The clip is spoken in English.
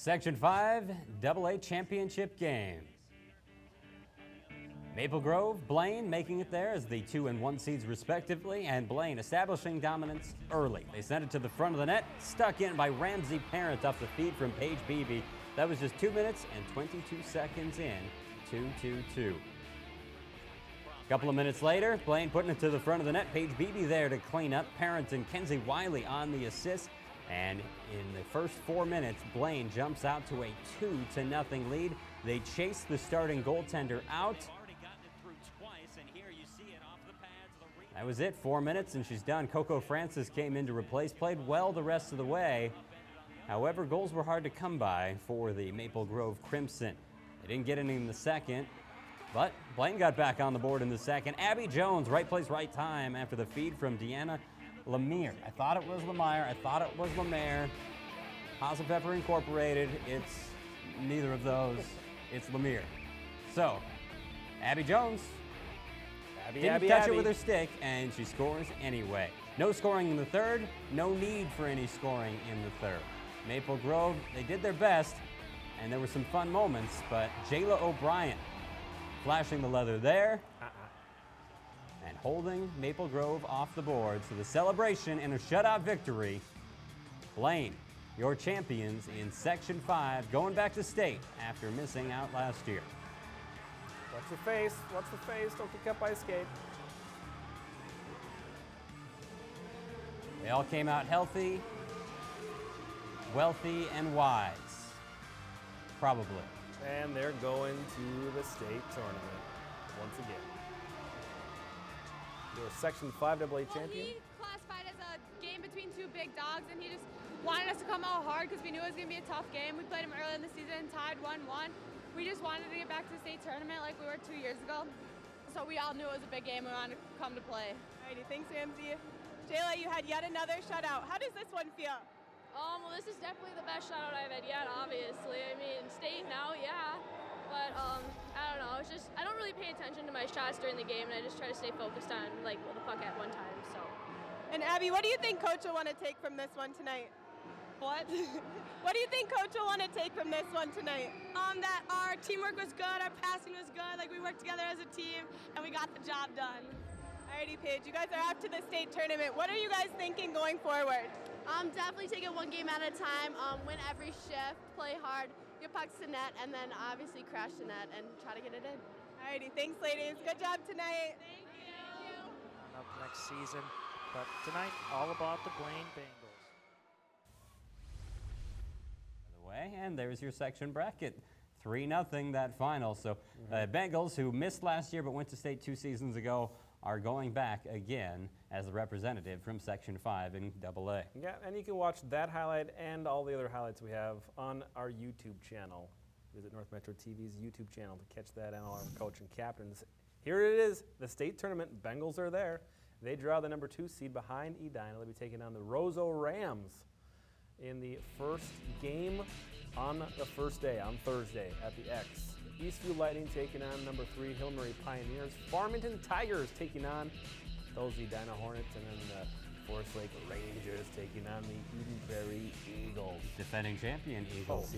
Section 5 AA Championship game. Maple Grove, Blaine making it there as the 2 and 1 seeds respectively, and Blaine establishing dominance early. They sent it to the front of the net, stuck in by Ramsey Parent off the feed from Paige Beebe. That was just 2 minutes and 22 seconds in, 2 2 2. A couple of minutes later, Blaine putting it to the front of the net. Paige Beebe there to clean up. Parent and Kenzie Wiley on the assist. And in the first four minutes, Blaine jumps out to a two to nothing lead. They chase the starting goaltender out. That was it, four minutes, and she's done. Coco Francis came in to replace, played well the rest of the way. However, goals were hard to come by for the Maple Grove Crimson. They didn't get any in the second, but Blaine got back on the board in the second. Abby Jones, right place, right time after the feed from Deanna Lemire. I thought it was Lemire. I thought it was Lemire. House of Pepper Incorporated. It's neither of those. It's Lemire. So, Abby Jones Abby, didn't Abby, touch Abby. it with her stick, and she scores anyway. No scoring in the third. No need for any scoring in the third. Maple Grove, they did their best, and there were some fun moments, but Jayla O'Brien flashing the leather there holding Maple Grove off the board. So the celebration in a shutout victory. Blaine, your champions in Section 5, going back to state after missing out last year. Watch the face. Watch the face. Don't get cut by skate. They all came out healthy, wealthy, and wise. Probably. And they're going to the state tournament once again. You're a Section 5 AA Well, champion. he classified as a game between two big dogs, and he just wanted us to come out hard because we knew it was going to be a tough game. We played him early in the season, tied 1 1. We just wanted to get back to the state tournament like we were two years ago. So we all knew it was a big game. We wanted to come to play. Alrighty, thanks, Ramsey. Jayla, you had yet another shutout. How does this one feel? Um, well, this is definitely the best shutout I've had yet, obviously. I mean, staying now, yeah. But, um, I don't know. It's just, I don't really pay attention to my shots during the game, and I just try to stay focused on, like, the puck at one time, so. And Abby, what do you think Coach will want to take from this one tonight? What? what do you think Coach will want to take from this one tonight? Um, that our teamwork was good, our passing was good, like we worked together as a team, and we got the job done. Alrighty, Paige, you guys are off to the state tournament. What are you guys thinking going forward? Um, definitely take it one game at a time. Um, win every shift, play hard, get pucks to net, and then obviously crash the net and try to get it in. Alrighty, thanks, ladies. Good job tonight. Thank you. up next season. But tonight, all about the Blaine Bengals. By the way. And there's your section bracket. 3 nothing that final. So uh, Bengals, who missed last year but went to state two seasons ago, are going back again as a representative from Section 5 in AA. Yeah, and you can watch that highlight and all the other highlights we have on our YouTube channel. Visit North Metro TV's YouTube channel to catch that and all our coach and captains. Here it is, the state tournament. Bengals are there. They draw the number two seed behind Edina. They'll be taking on the Roseau Rams in the first game on the first day, on Thursday at the X. Eastview Lightning taking on number three Hill-Murray Pioneers. Farmington Tigers taking on those Edina Hornets, and then the Forest Lake Rangers taking on the Eden Prairie Eagles. Defending champion Eagles. Oh,